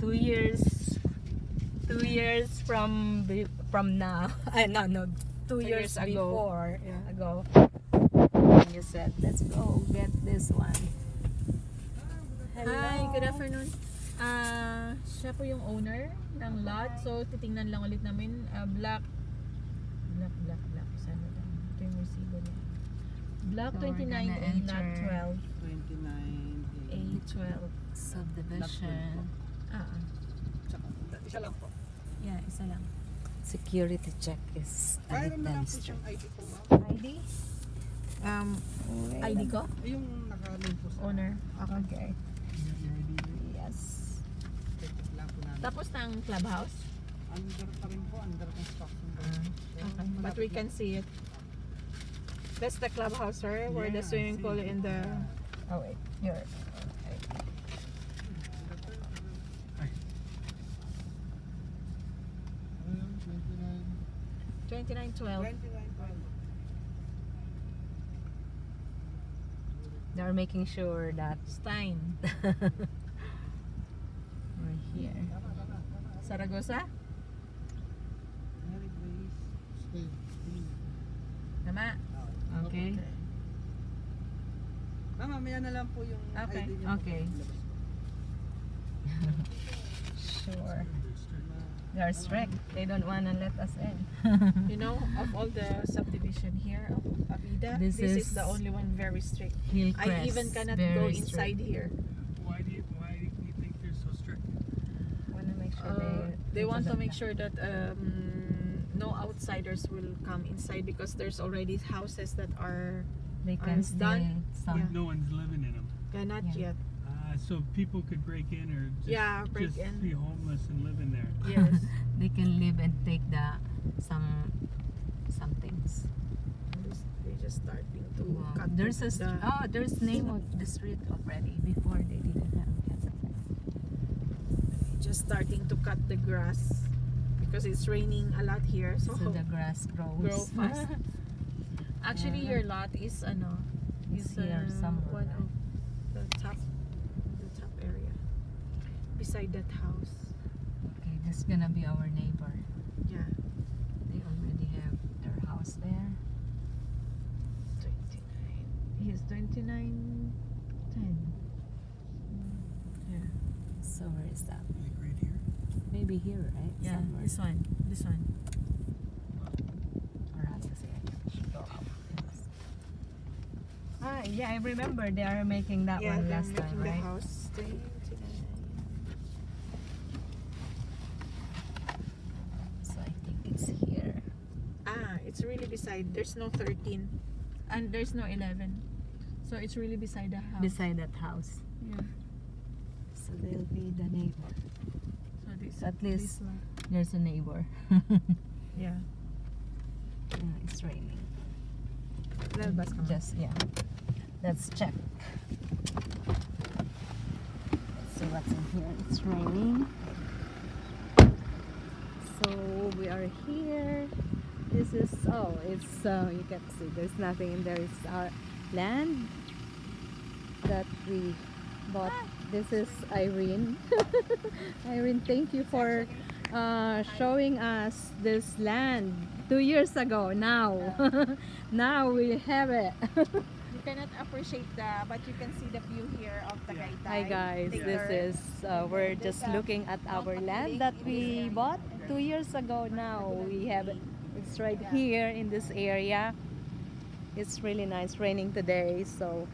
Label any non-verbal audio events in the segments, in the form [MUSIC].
two years two years from from now [LAUGHS] uh, no no two, Two years, years ago. before Yeah. ago and you said let's go get this one Hi, good afternoon. Ah, siya po yung owner ng lot. So, titingnan lang ulit namin. Ah, black, black, black, black. Sana lang. Ito yung resibo niya. Black So, we're 29 gonna A, lot enter 12. 29 A12. subdivision Ah, ah. Tsaka, isa lang po. yeah, isa lang. security check is Mayroon little na lang po siyang ID po ma'am. ID? Um, ID ko? Yung nakalink po sa Owner. okay Yung ID yes check lang po namin. Tapos ng clubhouse? Under pa rin po, under construction po. Ah, Okay, but we can see it. That's the clubhouse, sir, where the Yeah, swimming pool in the... oh wait you're 2912. 29 po. they're making sure that Stein. [LAUGHS] we're here. Stay. Tama? okay Ma'am, mamaya na lang po yung Okay, ID niyo. okay. [LAUGHS] Labas po. sure they're strict they don't wanna let us in [LAUGHS] You know, of all the subdivision here of Avida, This this, is is, the only one very strict. Hillcrest I even cannot very go strict. inside here. Why do you why do you think they're so strict? wanna make sure Uh, they they want to make sure that um, no outsiders will come inside because there's already houses that are they can stay done. some Yeah. No one's living in them. yeah, not Yeah. yet. Uh, so people could break in or just, Yeah, break just in. be homeless and live in there. Yes. [LAUGHS] they can live and take the some some things they just starting to Wow. cut there's a the, oh there's name of the street already before they didn't have it just starting to cut the grass because it's raining a lot here. So, so the grass grows grow [LAUGHS] fast. Actually, Yeah. your lot is ano It's is here uh, somewhere, one of the top the top area beside that house. okay this is gonna be our neighbor Yeah, they already have their house there twenty nine. He's twenty nine ten. Yeah, so where is that Like right here. maybe here right yeah. Somewhere. This one, this one. or has to say I should go up. Ah, yeah, I remember they are making that yeah, one they're last time, making the right? house. 29. So I think it's here. Ah, it's really beside. There's no thirteen, and there's no eleven. So it's really beside the house. Beside that house. Yeah. So they'll be the neighbor. So this, At least- this. There's a neighbor. [LAUGHS] Yeah. Yeah, it's raining. Lalabas ka. Just, yeah. Let's check. Let's see what's in here. It's raining. So we are here. This is, oh, it's, uh, you can see there's nothing in there. It's our land that we bought. This is Irene. [LAUGHS] Irene, thank you for uh, showing us this land two years ago now. [LAUGHS] now we have it. You cannot appreciate the, but you can see the view here of the Tagaytay. Hi guys, Take this is uh, we're just looking at our land that we bought two years ago now. We have it. It's right here in this area. It's really nice raining today, so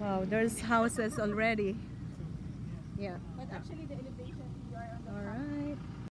wow, there's houses already. Yeah. But actually the